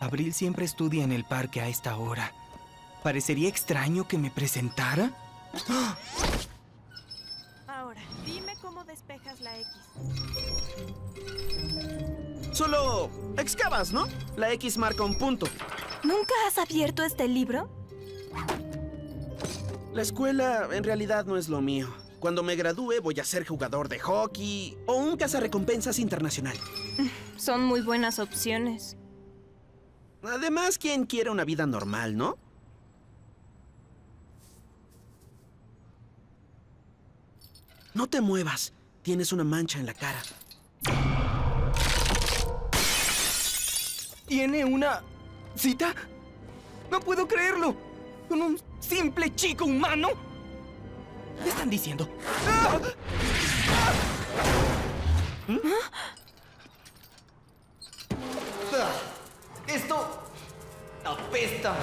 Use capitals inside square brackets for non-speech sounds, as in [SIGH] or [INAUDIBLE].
Abril siempre estudia en el parque a esta hora. ¿Parecería extraño que me presentara? Ahora, dime cómo despejas la X. Solo excavas, ¿no? La X marca un punto. ¿Nunca has abierto este libro? La escuela en realidad no es lo mío. Cuando me gradúe voy a ser jugador de hockey o un cazarrecompensas internacional. [LAUGHS] Son muy buenas opciones. Además, ¿quién quiere una vida normal, no? No te muevas. Tienes una mancha en la cara. ¿Tiene una cita? No puedo creerlo. ¿Con un simple chico humano? ¿Qué están diciendo? ¡Ah! pesta.